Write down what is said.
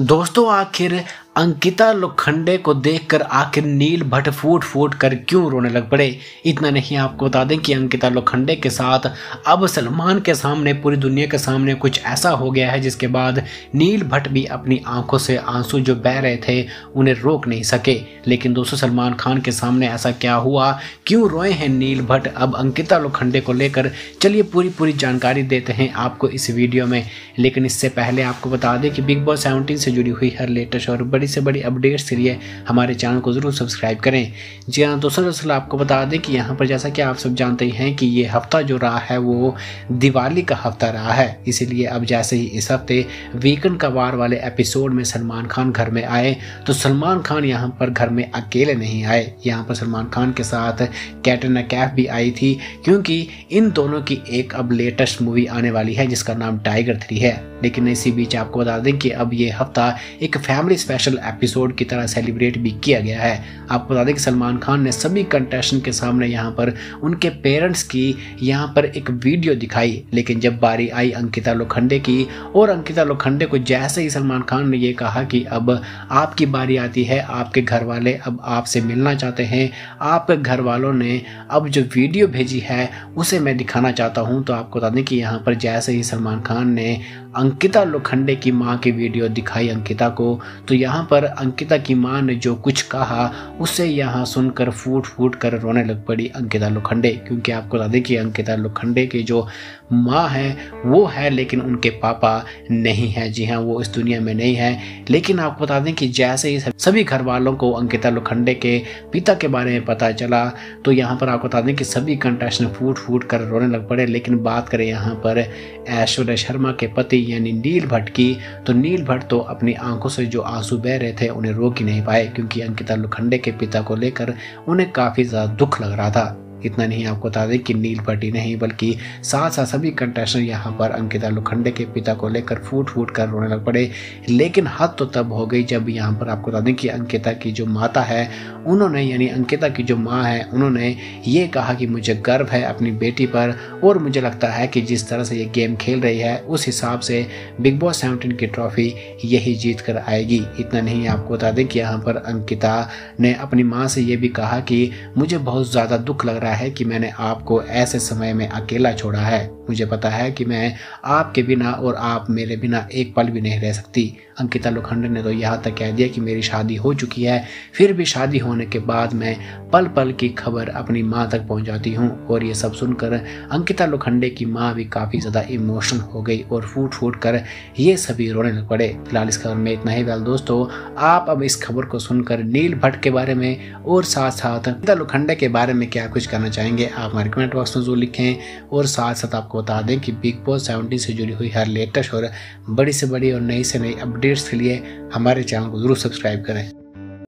दोस्तों आखिर अंकिता लोखंडे को देखकर आखिर नील भट्ट फूट फूट कर क्यों रोने लग पड़े? इतना नहीं, आपको बता दें कि अंकिता लोखंडे के साथ अब सलमान के सामने, पूरी दुनिया के सामने कुछ ऐसा हो गया है जिसके बाद नील भट्ट भी अपनी आँखों से आँसू जो बह रहे थे, उन्हें रोक नहीं सके। लेकिन दोस्तों, सलमान खान के सामने ऐसा क्या हुआ? क्यों रोए हैं नील भट्ट? अब अंकिता लोखंडे को लेकर चलिए पूरी पूरी जानकारी देते हैं आपको इस वीडियो में। लेकिन इससे पहले आपको बता दें कि बिग बॉस सेवनटीन से जुड़ी हुई हर लेटेस्ट और बड़ी से बड़ी अपडेट्स के लिए हमारे चैनल को ज़रूर सब्सक्राइब करें। जी हाँ दोस्तों, दरअसल आपको बता दें कि यहाँ पर जैसा कि आप सब जानते ही हैं कि ये हफ़्ता जो रहा है, वो दिवाली का हफ़्ता रहा है। इसीलिए अब जैसे ही इस हफ़्ते वीकेंड का वार वाले एपिसोड में सलमान खान घर में आए तो सलमान खान यहाँ पर घर में अकेले नहीं आए। यहाँ पर सलमान खान के साथ कैटरीना कैफ भी आई थी, क्योंकि इन दोनों की एक अब लेटेस्ट मूवी आने वाली है, जिसका नाम टाइगर थ्री है। लेकिन इसी बीच आपको बता दें कि अब ये हफ़्ता एक फैमिली स्पेशल एपिसोड की तरह सेलिब्रेट भी किया गया है। आपको बता दें कि सलमान खान ने सभी कंटेस्टेंट के सामने यहाँ पर उनके पेरेंट्स की यहाँ पर एक वीडियो दिखाई। लेकिन जब बारी आई अंकिता लोखंडे की, और अंकिता लोखंडे को जैसे ही सलमान खान ने यह कहा कि अब आपकी बारी आती है, आपके घर वाले अब आपसे मिलना चाहते हैं आपके घर वालों ने अब जो वीडियो भेजी है, उसे मैं दिखाना चाहता हूँ। तो आपको बता दें कि यहाँ पर जैसे ही सलमान खान ने अंकिता लोखंडे की माँ की वीडियो दिखाई अंकिता को तो यहाँ पर अंकिता की माँ ने जो कुछ कहा, उसे यहाँ सुनकर फूट फूट कर रोने लग पड़ी अंकिता लोखंडे, क्योंकि आपको बता दें कि अंकिता लोखंडे की जो माँ है, वो है, लेकिन उनके पापा नहीं है। जी हाँ वो इस दुनिया में नहीं है, लेकिन आपको बता दें कि जैसे ही सभी घर वालों को अंकिता लोखंडे के पिता के बारे में पता चला तो यहाँ पर आपको बता दें कि सभी कंटेस्टेंट फूट फूट कर रोने लग पड़े। लेकिन बात करें यहाँ पर ऐश्वर्या शर्मा के पति, यानी नील भट्ट की तो नील भट्ट तो अपनी आँखों से जो आँसू रहे थे, उन्हें रोक ही नहीं पाए, क्योंकि अंकिता लोखंडे के पिता को लेकर उन्हें काफ़ी ज़्यादा दुख लग रहा था। इतना नहीं आपको बता दें कि नील भट्टी नहीं, बल्कि साथ साथ सभी कंटेस्टेंट यहाँ पर अंकिता लोखंडे के पिता को लेकर फूट फूट कर रोने लग पड़े। लेकिन हद तो तब हो गई जब यहाँ पर आपको बता दें कि अंकिता की जो माता है, उन्होंने, यानी अंकिता की जो माँ है, उन्होंने ये कहा कि मुझे गर्व है अपनी बेटी पर, और मुझे लगता है कि जिस तरह से ये गेम खेल रही है, उस हिसाब से बिग बॉस सेवनटीन की ट्रॉफी यही जीत कर आएगी। इतना नहीं आपको बता दें कि यहाँ पर अंकिता ने अपनी माँ से ये भी कहा कि मुझे बहुत ज़्यादा दुख लग रहा रहा है कि मैंने आपको ऐसे समय में अकेला छोड़ा है। मुझे पता है कि मैं आपके बिना और आप मेरे बिना एक पल भी नहीं रह सकती। अंकिता लोखंडे ने तो यहाँ तक कह दिया कि मेरी शादी हो चुकी है। फिर भी शादी होने के बाद मैं पल पल की खबर अपनी माँ तक पहुँचाती हूँ और ये सब सुनकर अंकिता लोखंडे की माँ भी काफ़ी ज़्यादा इमोशनल हो गई और फूट फूट कर ये सभी रोने लग पड़े। फ़िलहाल इस खबर में इतना ही। वेल दोस्तों, आप अब इस खबर को सुनकर नील भट्ट के बारे में और साथ साथ अंकिता लोखंडे के बारे में क्या कुछ करना चाहेंगे, आप हमारे कमेंट बॉक्स में ज़रूर लिखें और साथ साथ आपको बता दें कि बिग बॉस सेवेंटी से जुड़ी हुई हर लेटेस्ट और बड़ी से बड़ी और नई से नई अपडेट्स के लिए हमारे चैनल को ज़रूर सब्सक्राइब करें।